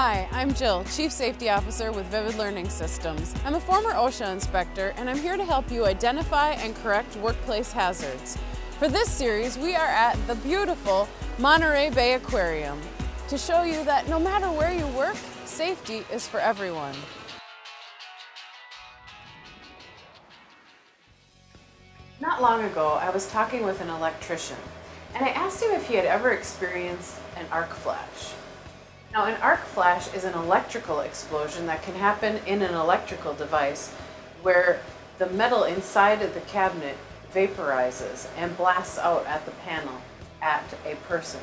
Hi, I'm Jill, Chief Safety Officer with Vivid Learning Systems. I'm a former OSHA inspector and I'm here to help you identify and correct workplace hazards. For this series, we are at the beautiful Monterey Bay Aquarium to show you that no matter where you work, safety is for everyone. Not long ago, I was talking with an electrician and I asked him if he had ever experienced an arc flash. Now, an arc flash is an electrical explosion that can happen in an electrical device where the metal inside of the cabinet vaporizes and blasts out at the panel at a person.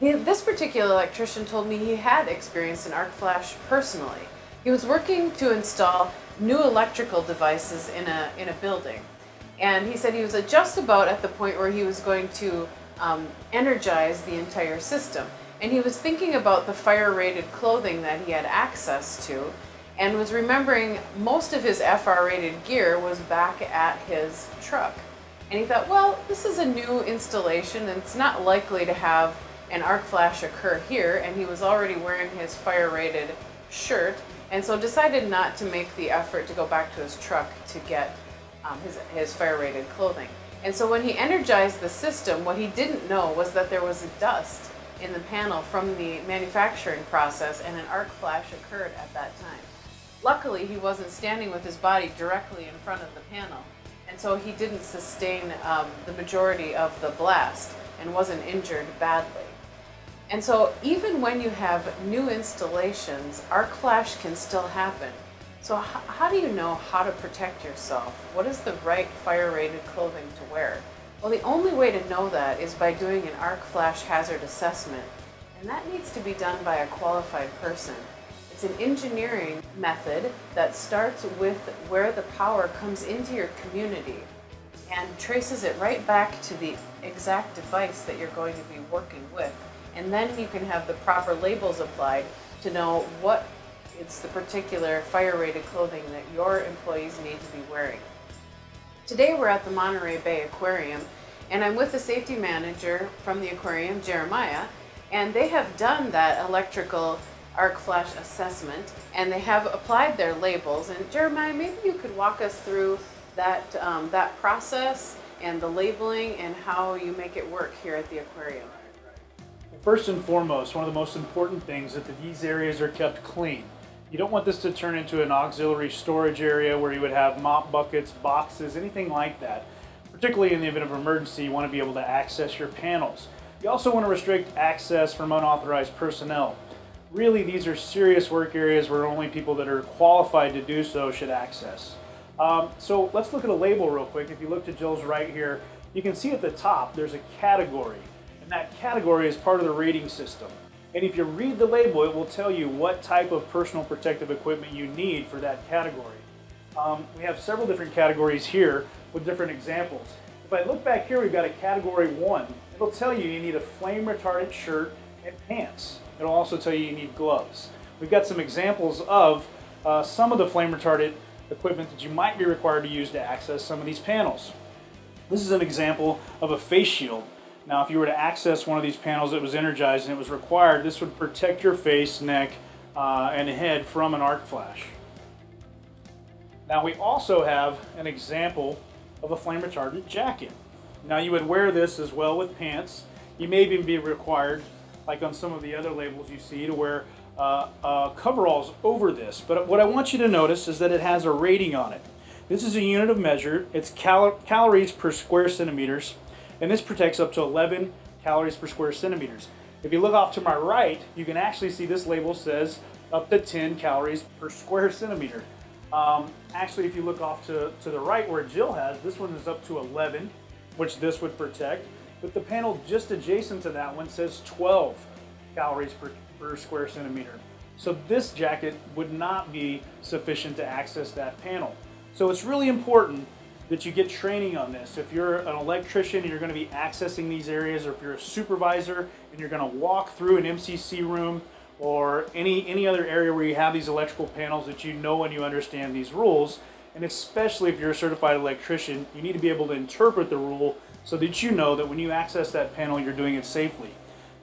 This particular electrician told me he had experienced an arc flash personally. He was working to install new electrical devices in a, in a building. And he said he was just about at the point where he was going to um, energize the entire system. And he was thinking about the fire rated clothing that he had access to and was remembering most of his FR rated gear was back at his truck. And he thought, well, this is a new installation and it's not likely to have an arc flash occur here. And he was already wearing his fire rated shirt and so decided not to make the effort to go back to his truck to get um, his, his fire rated clothing. And so when he energized the system, what he didn't know was that there was dust in the panel from the manufacturing process and an arc flash occurred at that time. Luckily, he wasn't standing with his body directly in front of the panel, and so he didn't sustain um, the majority of the blast and wasn't injured badly. And so even when you have new installations, arc flash can still happen. So how do you know how to protect yourself? What is the right fire-rated clothing to wear? Well, the only way to know that is by doing an arc flash hazard assessment, and that needs to be done by a qualified person. It's an engineering method that starts with where the power comes into your community and traces it right back to the exact device that you're going to be working with. And then you can have the proper labels applied to know what it's the particular fire rated clothing that your employees need to be wearing. Today we're at the Monterey Bay Aquarium and I'm with the safety manager from the aquarium, Jeremiah, and they have done that electrical arc flash assessment and they have applied their labels. And Jeremiah, maybe you could walk us through that, um, that process and the labeling and how you make it work here at the aquarium. First and foremost, one of the most important things is that these areas are kept clean. You don't want this to turn into an auxiliary storage area where you would have mop buckets, boxes, anything like that. Particularly in the event of emergency, you want to be able to access your panels. You also want to restrict access from unauthorized personnel. Really, these are serious work areas where only people that are qualified to do so should access. Um, so let's look at a label real quick. If you look to Jill's right here, you can see at the top there's a category, and that category is part of the rating system. And if you read the label, it will tell you what type of personal protective equipment you need for that category. Um, we have several different categories here with different examples. If I look back here, we've got a category one. It'll tell you you need a flame retardant shirt and pants. It'll also tell you you need gloves. We've got some examples of uh, some of the flame retardant equipment that you might be required to use to access some of these panels. This is an example of a face shield. Now, if you were to access one of these panels that was energized and it was required, this would protect your face, neck, uh, and head from an arc flash. Now, we also have an example of a flame retardant jacket. Now, you would wear this as well with pants. You may even be required, like on some of the other labels you see, to wear uh, uh, coveralls over this. But what I want you to notice is that it has a rating on it. This is a unit of measure. It's cal calories per square centimeters and this protects up to 11 calories per square centimeters. If you look off to my right, you can actually see this label says up to 10 calories per square centimeter. Um, actually, if you look off to, to the right where Jill has, this one is up to 11, which this would protect. But the panel just adjacent to that one says 12 calories per, per square centimeter. So this jacket would not be sufficient to access that panel. So it's really important that you get training on this. If you're an electrician and you're going to be accessing these areas, or if you're a supervisor and you're going to walk through an MCC room or any, any other area where you have these electrical panels that you know and you understand these rules, and especially if you're a certified electrician, you need to be able to interpret the rule so that you know that when you access that panel, you're doing it safely.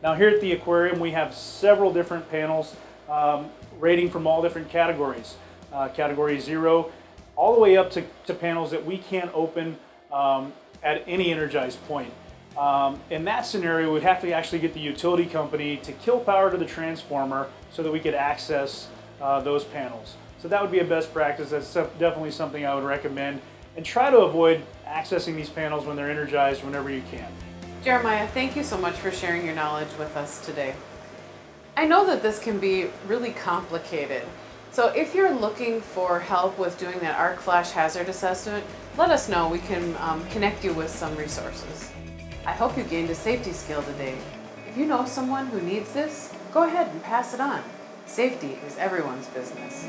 Now here at the aquarium, we have several different panels um, rating from all different categories. Uh, category zero, all the way up to, to panels that we can't open um, at any energized point. Um, in that scenario, we'd have to actually get the utility company to kill power to the transformer so that we could access uh, those panels. So that would be a best practice. That's definitely something I would recommend. And try to avoid accessing these panels when they're energized whenever you can. Jeremiah, thank you so much for sharing your knowledge with us today. I know that this can be really complicated. So if you're looking for help with doing that arc flash hazard assessment, let us know. We can um, connect you with some resources. I hope you gained a safety skill today. If you know someone who needs this, go ahead and pass it on. Safety is everyone's business.